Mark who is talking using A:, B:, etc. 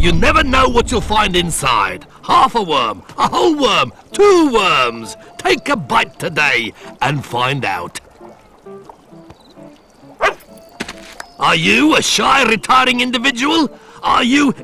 A: You never know what you'll find inside. Half a worm, a whole worm, two worms. Take a bite today and find out. Are you a shy, retiring individual? Are you